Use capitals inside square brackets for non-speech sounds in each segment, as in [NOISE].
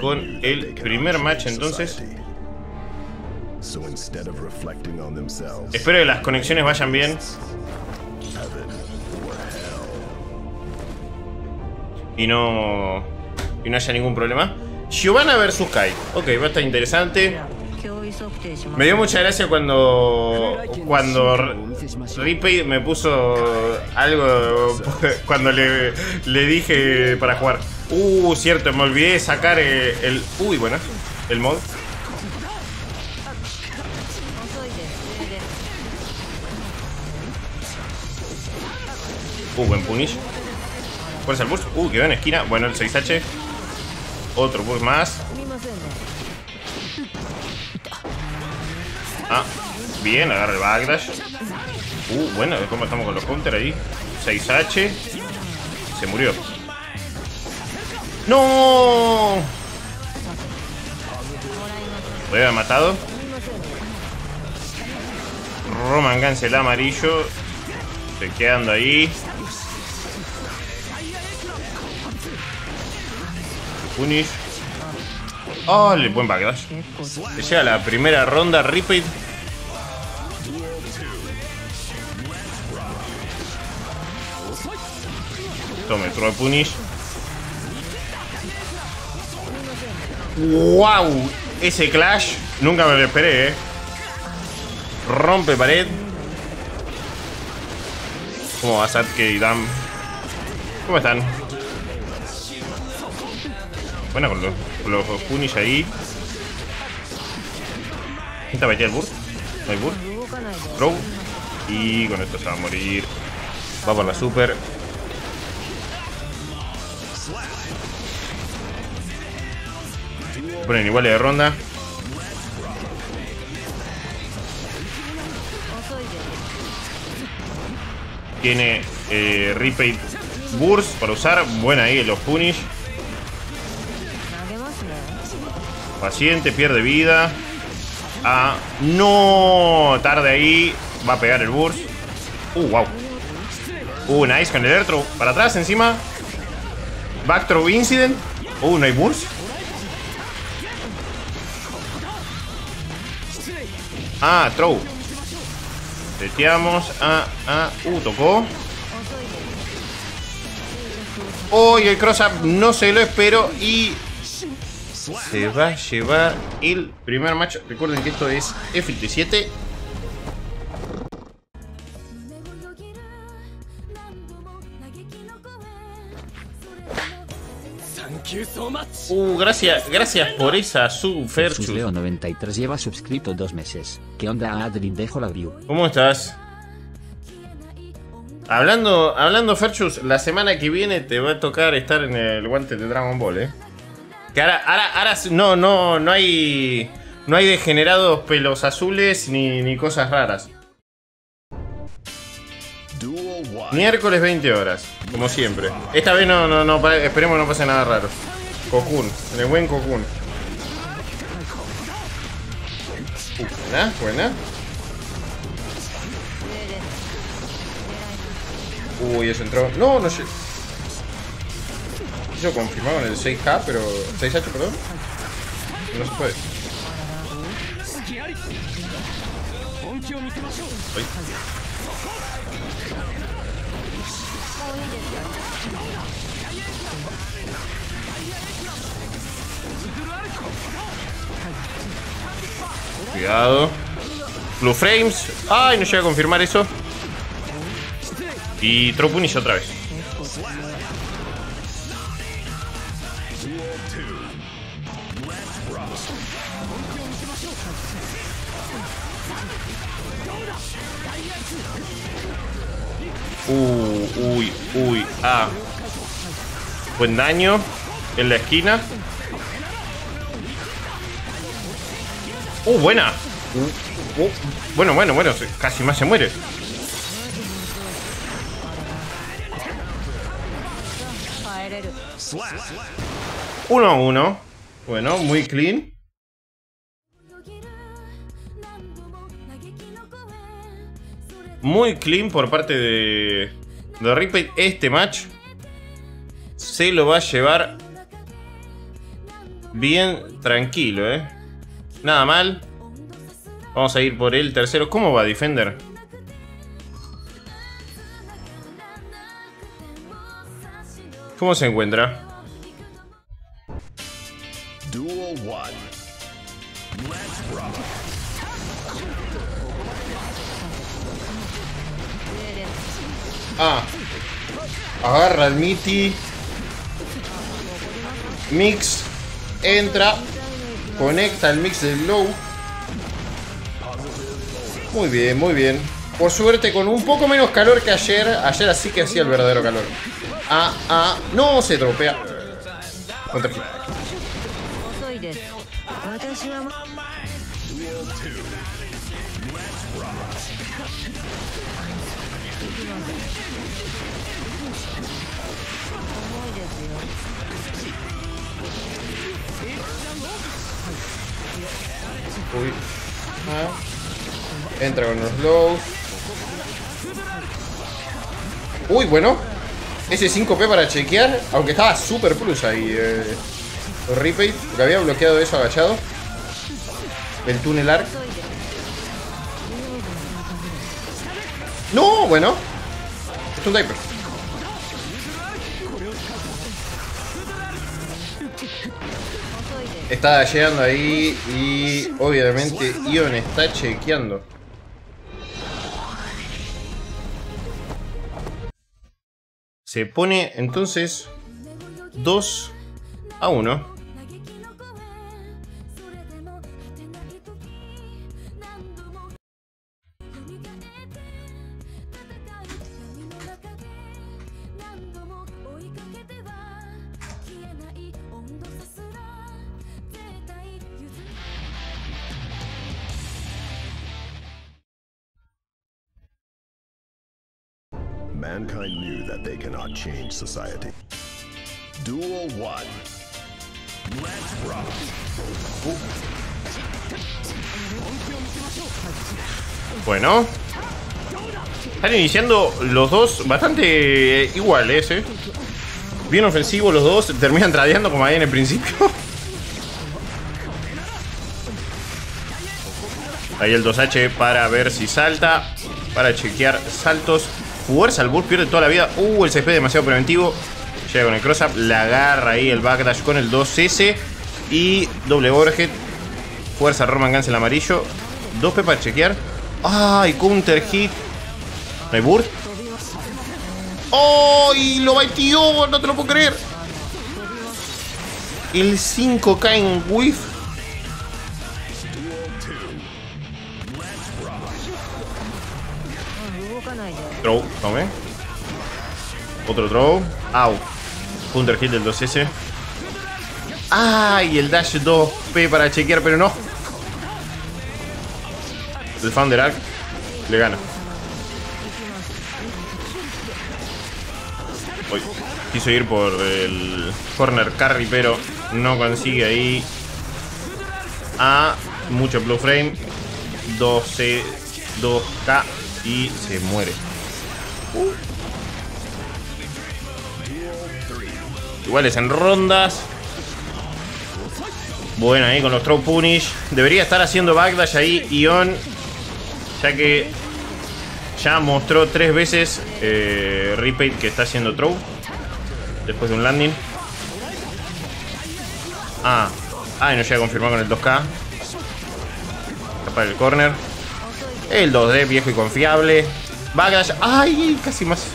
con el primer match entonces. Espero que las conexiones vayan bien. Y no. Y no haya ningún problema. Giovanna versus Kai. Ok, va a estar interesante. Me dio mucha gracia cuando. Cuando Ripey me puso algo. [LAUGHS] Cuando le, le dije para jugar. Uh, cierto, me olvidé de sacar eh, el. Uy, bueno, el mod. Uh, buen punish. ¿Cuál es el burst? Uh, quedó en esquina. Bueno, el 6H. Otro burst más. Ah, bien, agarra el backdash. Uh, bueno, cómo estamos con los counter ahí. 6H. Se murió. ¡No! Lo había matado. Roman Gans el amarillo. Se quedando ahí. Punish. Oh, le buen backdash. Le llega la primera ronda. Repeat. Tome, throw punish. ¡Wow! Ese clash nunca me lo esperé, eh. Rompe pared. ¿Cómo va Satke y Dam? ¿Cómo están? Bueno, con los, punish ahí. ¿Quién te el burst? ¿No hay burst? Throw. Y con esto se va a morir. Va por la super. Ponen igual de ronda. Tiene eh, Repeat Burst para usar. Buena ahí los punish. Paciente, pierde vida. Ah, no. Tarde ahí. Va a pegar el burst. Uh, wow. Uh, nice con el air Para atrás, encima. Back throw incident. Uh, no hay burst. Ah, throw. Seteamos. Ah, ah. Uh, tocó. Hoy el cross-up no se lo espero y se va a llevar el primer match. Recuerden que esto es F7. Uh, gracias, gracias por esa su Ferchus. Leo 93 lleva suscrito dos meses. ¿Qué onda Adrin? Dejo la view. ¿Cómo estás? Hablando, hablando Ferchus, la semana que viene te va a tocar estar en el guante de Dragon Ball, eh. Que ahora, ahora, ahora no, no, no hay. No hay degenerados pelos azules ni, ni cosas raras. Miércoles 20 horas, como siempre. Esta vez no, no, no, esperemos no pase nada raro. Cocoon, en el buen Cocoon. buena, buena. Uy, eso entró. No, no sé. Quiso confirmar con el 6K, pero. 6H, perdón. No se puede. Cuidado. Blue Frames. Ay, no llega a confirmar eso. Y Throw Punish otra vez. Uh, uy, uy, ah. Buen daño en la esquina. Uh, buena. Bueno, bueno, bueno, casi más se muere. Uno a uno. Bueno, muy clean. Muy clean por parte de, de Ripper. Este match se lo va a llevar bien tranquilo, ¿eh? Nada mal. Vamos a ir por el tercero. ¿Cómo va, Defender? ¿Cómo se encuentra? Ah. Agarra el Miti. Mix. Entra. Conecta el mix del low. Muy bien, muy bien. Por suerte con un poco menos calor que ayer. Ayer así que hacía el verdadero calor. Ah, ah. No se tropea. Contra Uy. Entra con los lows. Uy, bueno. Ese 5P para chequear. Aunque estaba super plus ahí. Eh, Replay. Porque había bloqueado eso agachado. El túnel arc. No, bueno. Es un diaper. Está llegando ahí y obviamente Ion está chequeando. Se pone entonces 2 a 1. Society. Duel 1. Let's. Bueno. Están iniciando los dos bastante iguales, ¿eh? Bien ofensivos los dos. Terminan tradeando como ahí en el principio. Ahí el 2H para ver si salta. Para chequear saltos. Fuerza al Bull, pierde toda la vida. Uh, el CP demasiado preventivo. Llega con el cross-up, la agarra ahí el backdash con el 2S. Y doble overhead. Fuerza Roman Gans el amarillo. 2P para chequear. ¡Ay! counter hit. ¿No hay burst? ¡Ay! lo baitió, no te lo puedo creer. El 5K en whiff. Throw, tome. Otro throw. Au. Counter hit del 2S. ¡Ay! El dash 2P para chequear, pero no. El Founder Arc le gana. Uy, quiso ir por el corner carry, pero no consigue ahí. A mucho blue frame. 12, 2K y se muere. Iguales en rondas. Bueno, ahí con los throw punish. Debería estar haciendo backdash ahí Ion. Ya que ya mostró tres veces eh, que está haciendo throw. Después de un landing. Ah. Ah, y no llega a confirmar con el 2K. Para el corner. El 2D viejo y confiable. Backdash. ¡Ay! Casi más.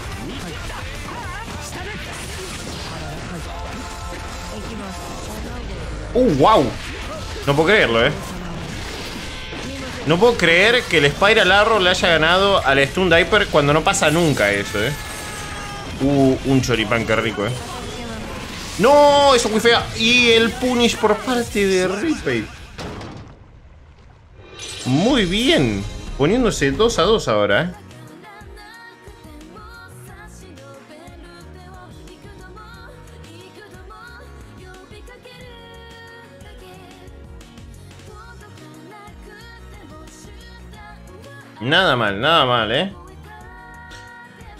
¡Uh, wow! No puedo creerlo, ¿eh? No puedo creer que el Spiral Arrow le haya ganado al Stun Diaper cuando no pasa nunca eso, ¿eh? Uh, un choripán, qué rico, ¿eh? ¡No! Eso muy fea. Y el punish por parte de Ripey. Muy bien. Poniéndose 2 a 2 ahora, ¿eh? Nada mal, nada mal, ¿eh?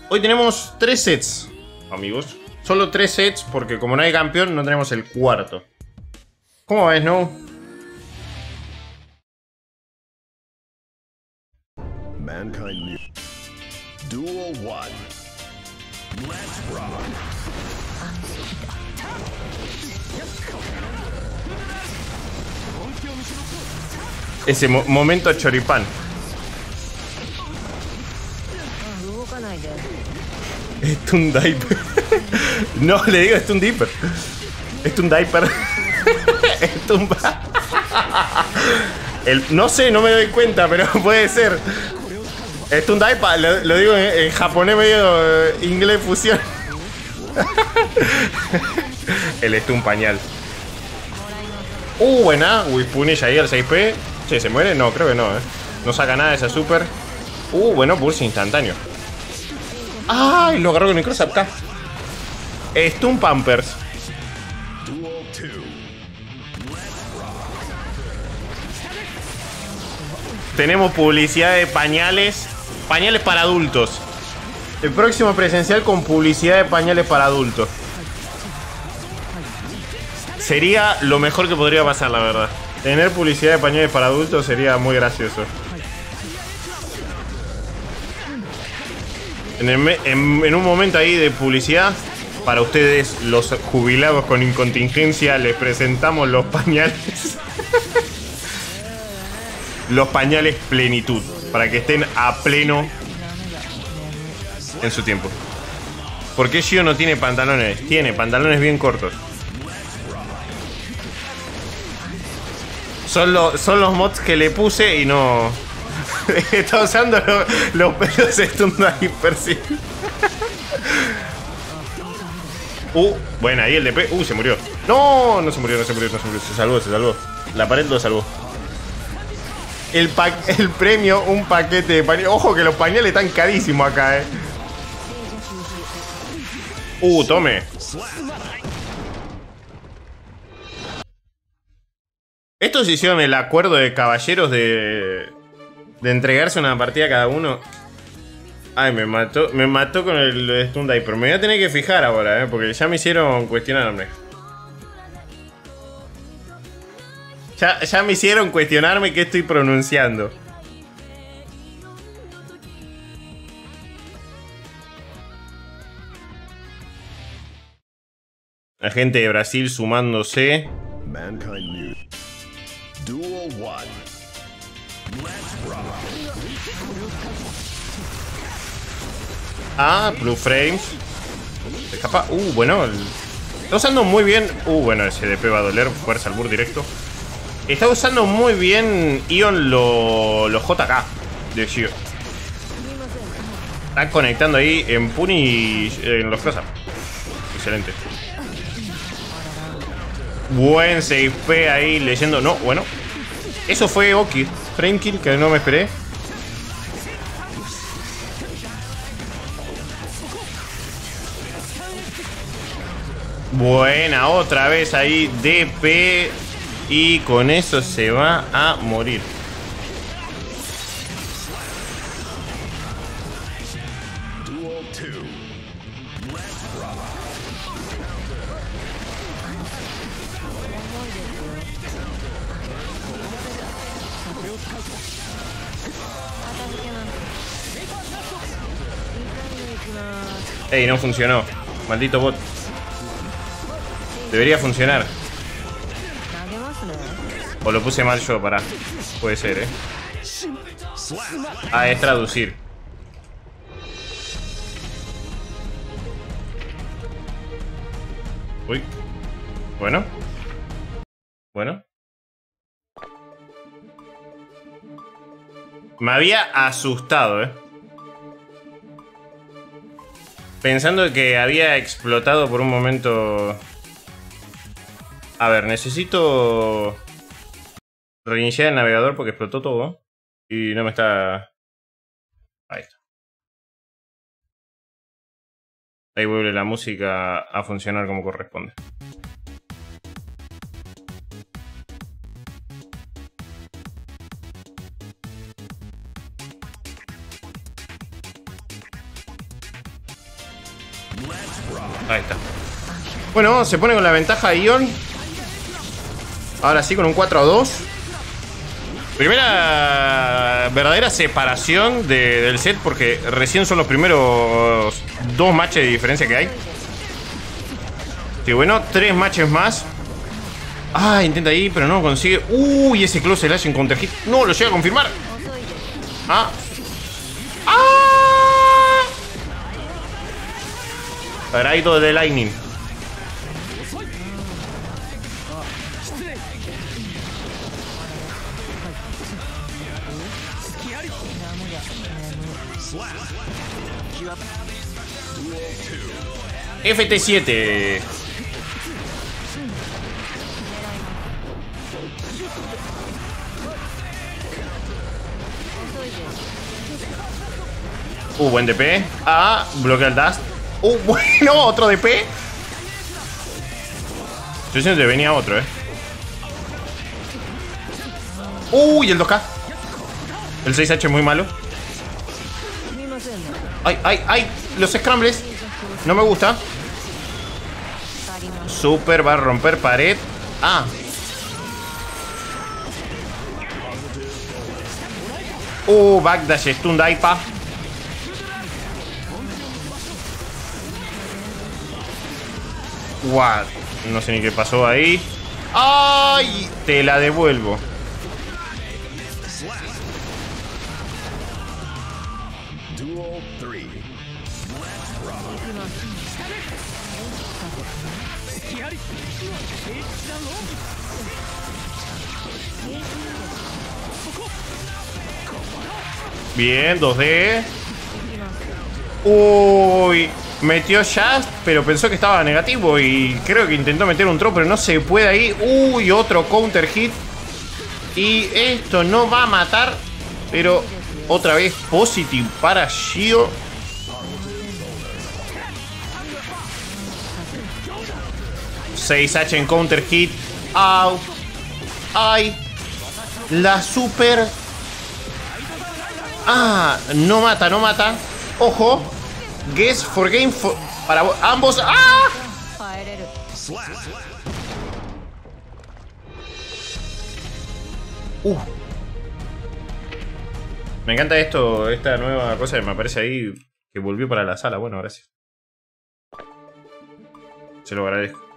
Hoy tenemos tres sets, amigos. Solo tres sets porque como no hay campeón no tenemos el cuarto. ¿Cómo ves, no? Ese mo momento choripán. Es un diaper. [LAUGHS] no, le digo, es un diaper. Es un diaper. [LAUGHS] es un... El, no sé, no me doy cuenta, pero [LAUGHS] puede ser. Es un diaper, lo, digo en, japonés medio eh, inglés fusión. El es un pañal. Uh, buena. Uy, Punish ahí al 6P. Che, ¿se muere? No, creo que no, eh. No saca nada de esa super. Uh, bueno, burst instantáneo. ¡Ay! Lo agarró con el cross acá. Stun Pampers. Tenemos publicidad de pañales. Pañales para adultos. El próximo presencial con publicidad de pañales para adultos. Sería lo mejor que podría pasar, la verdad. Tener publicidad de pañales para adultos sería muy gracioso. En, un momento ahí de publicidad, para ustedes, los jubilados con incontingencia, les presentamos los pañales. [LAUGHS] los pañales plenitud. Para que estén a pleno en su tiempo. ¿Por qué Shio no tiene pantalones? Tiene pantalones bien cortos. Son, son los mods que le puse y no... [LAUGHS] Está usando los pelos Stun Diaper, sí. Uh, bueno, ahí el DP. Uh, se murió. No, no se murió, no se murió, no se murió. Se salvó, se salvó. La pared lo salvó. El, el premio, un paquete de pañales. Ojo que los pañales están carísimos acá, eh. Uh, tome. Estos hicieron el acuerdo de caballeros de de entregarse una partida cada uno. Ay, me mató, me mató con el Stun Diaper. Me voy a tener que fijar ahora, ¿eh? porque ya me hicieron cuestionarme. Ya, ya me hicieron cuestionarme qué estoy pronunciando. La gente de Brasil sumándose. Mankind Duel 1. Ah, Blue Frames. Escapa. Uh, bueno. Está usando muy bien. Uh, bueno, ese DP va a doler. Fuerza al burro directo. Está usando muy bien Ion los lo JK de Shio. Está conectando ahí en Puni en los cross Excelente. Buen 6P ahí leyendo. No, bueno. Eso fue Oki. Frame que no me esperé. Buena, otra vez ahí DP. Y con eso se va a morir. Ey, no funcionó. Maldito bot. Debería funcionar. O lo puse mal yo, para. Puede ser, eh. Ah, es traducir. Uy. Bueno. Bueno. Me había asustado, eh. Pensando que había explotado por un momento... A ver, necesito reiniciar el navegador porque explotó todo. Y no me está... Ahí está. Ahí vuelve la música a funcionar como corresponde. Bueno, se pone con la ventaja Ion. Ahora sí, con un 4 a 2. Primera verdadera separación del set porque recién son los primeros dos matches de diferencia que hay. Y bueno, tres matches más. Ah, intenta ahí, pero no consigue. Uy, ese close slash en counter hit. No, lo llega a confirmar. Ah. Ah. Raito de Lightning. FT7. Uh, buen DP. Ah, bloquea el Dust. Uh, [LAUGHS] bueno, otro DP. Yo siento que venía otro, eh. Uy, el 2K. El 6H es muy malo. Ay, ay, ay. Los scrambles. No me gusta. Super va a romper pared. Ah. Uh, backdash stun daipa. What? No sé ni qué pasó ahí. ¡Ay! Te la devuelvo. Bien, 2D. Uy, metió Shast, pero pensó que estaba negativo y creo que intentó meter un throw, pero no se puede ahí. Uy, otro counter hit. Y esto no va a matar, pero otra vez positive para Shio. ...6H en counter hit... ¡Au! ¡Ay! La super Ah, no mata, no mata. Ojo. Guess for game for, para ambos. ¡Ah! Uh. Me encanta esto, esta nueva cosa que me aparece ahí que volvió para la sala. Bueno, gracias. Se lo agradezco.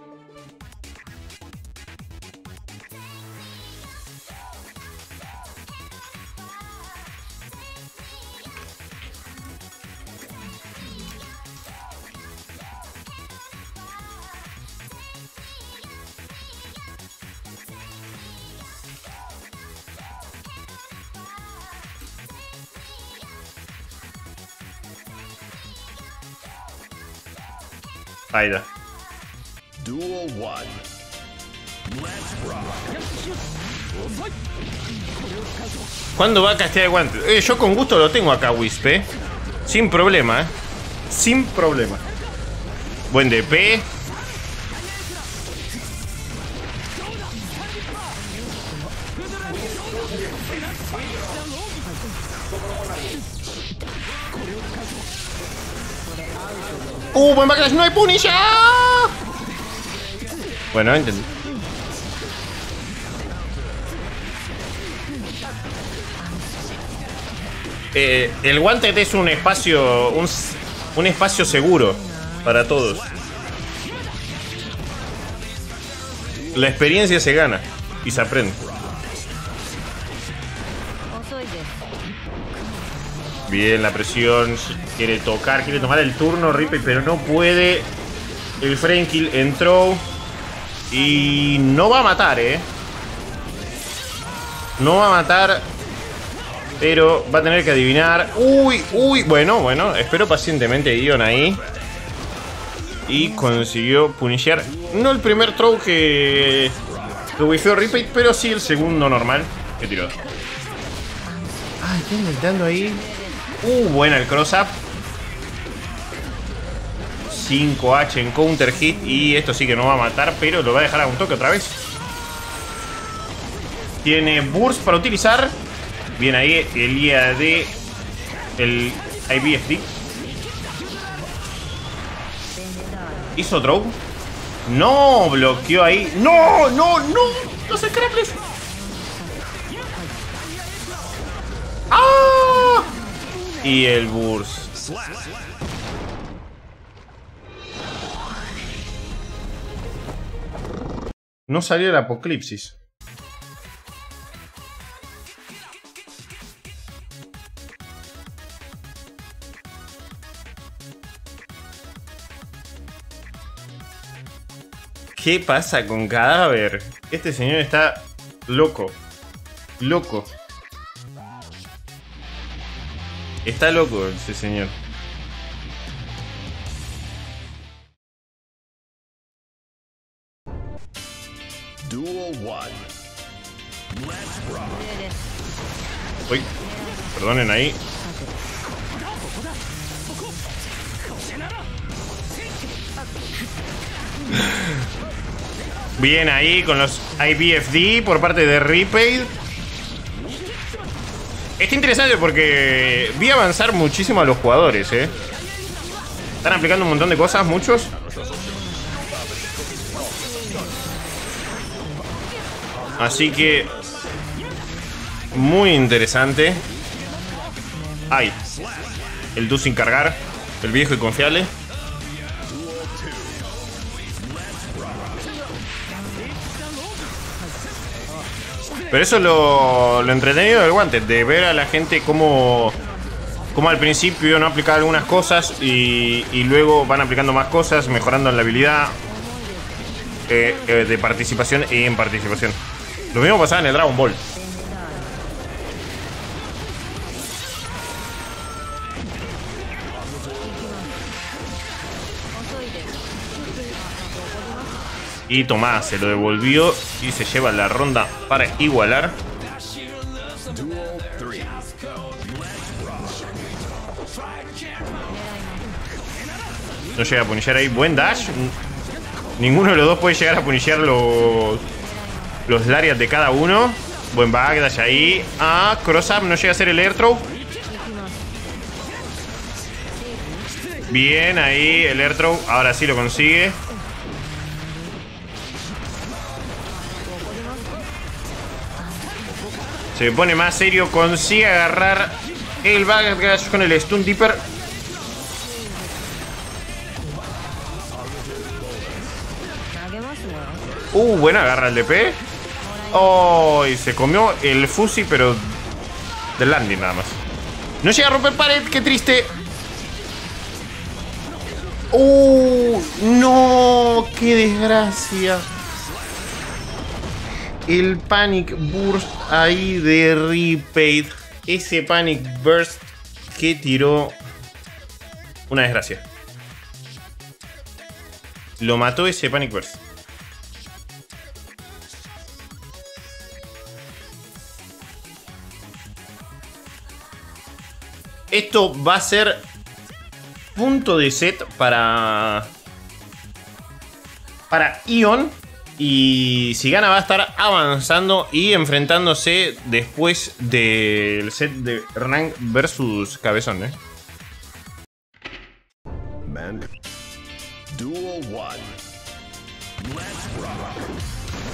Aida. Duel 1. ¿Cuándo va a castear el guante? Eh, yo con gusto lo tengo acá, Wisp, ¿eh? Sin problema, ¿eh? Sin problema. Buen DP. ¡Uh, buen backlash! ¡No hay Punisher! Bueno, entendí. Eh, el guante es un espacio. Un, un espacio seguro para todos. La experiencia se gana y se aprende. Bien, la presión. Quiere tocar, quiere tomar el turno Ripley, pero no puede. El Frankill entró. Y no va a matar, ¿eh? No va a matar. Pero va a tener que adivinar. Uy, uy. Bueno, bueno. Espero pacientemente Ion ahí. Y consiguió punishar. No el primer throw que. Que wifeó Ripley, pero sí el segundo normal. Que tiró. Ah, está intentando ahí. Uh, buena el cross-up. 5H en counter hit. Y esto sí que no va a matar, pero lo va a dejar a un toque otra vez. Tiene burst para utilizar. Bien ahí el IAD. El IBFD. Hizo throw. No, bloqueó ahí. No, no, no. ¡Los scrapples! ¡Ah! Y el burst. No salió el apocalipsis. ¿Qué pasa con cadáver? Este señor está loco. Loco. Está loco ese señor. Duel 1. Let's rock. Uy, perdonen ahí. Bien ahí con los IBFD por parte de Repaid. Está interesante porque vi avanzar muchísimo a los jugadores, ¿eh? Están aplicando un montón de cosas, muchos. Así que... Muy interesante. Ay. El Du sin cargar. El viejo y confiable. Pero eso es lo, entretenido del guante, de ver a la gente cómo, cómo al principio no aplicar algunas cosas y, luego van aplicando más cosas, mejorando la habilidad eh, eh, de participación y en participación. Lo mismo pasaba en el Dragon Ball. Y Tomás se lo devolvió y se lleva la ronda para igualar. Duel 3. No llega a punillar ahí. Buen dash. Ninguno de los dos puede llegar a punillar los, los Lariat de cada uno. Buen backdash ahí. Ah, cross up. No llega a hacer el air throw. Bien, ahí el air throw. Ahora sí lo consigue. Se pone más serio. Consigue agarrar el backdash con el stun dipper. Uh, buena agarra el DP. Oh, y se comió el fusi, pero del landing nada más. No llega a romper pared, qué triste. Uh, no, qué desgracia. El panic burst ahí de Repaid. Ese panic burst que tiró una desgracia. Lo mató ese panic burst. Esto va a ser punto de set para para Ion y si gana va a estar avanzando y enfrentándose después del set de Rank versus Cabezón, ¿eh? Man. Duel 1. Let's rock.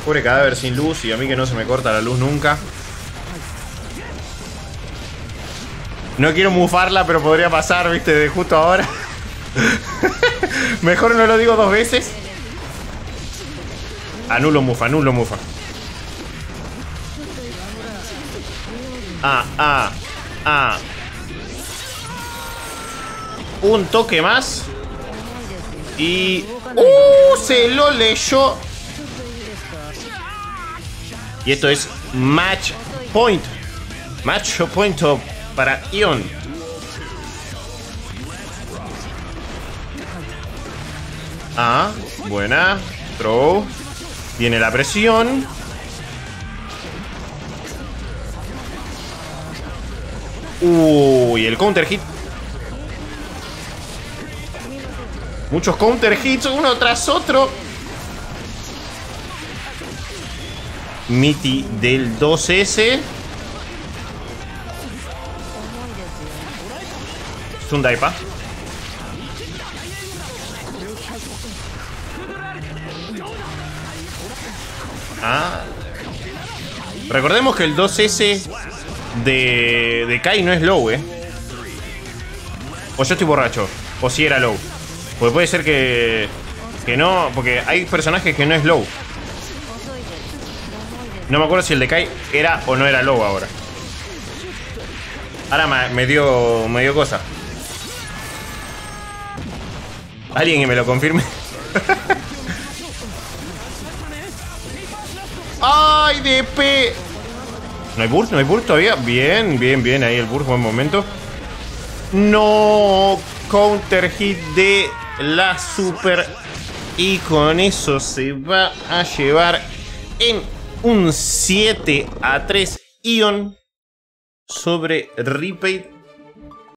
Pobre cadáver sin luz y a mí que no se me corta la luz nunca. No quiero mufarla, pero podría pasar, viste, de justo ahora. [LAUGHS] Mejor no lo digo dos veces. Anulo mufa, anulo mufa. Ah, ah, ah. Un toque más. Y... ¡Uh! Se lo leyó. Y esto es match point. Match point para Ion. Ah, buena. Throw. Viene la presión. Uy, el counter hit. Muchos counter hits uno tras otro. Miti del 2S. Sundaipa. Recordemos que el 2S de, de Kai no es low, eh. O yo estoy borracho. O si era low. Porque puede ser que. Que no. Porque hay personajes que no es low. No me acuerdo si el de Kai era o no era low ahora. Ahora me, dio. me dio cosa. Alguien que me lo confirme. [LAUGHS] ¡Ay, DP! ¿No hay burst? ¿No hay burst todavía? Bien, bien, bien. Ahí el burst, buen momento. No. Counter hit de la super. Y con eso se va a llevar en un 7 a 3 Ion sobre Repaid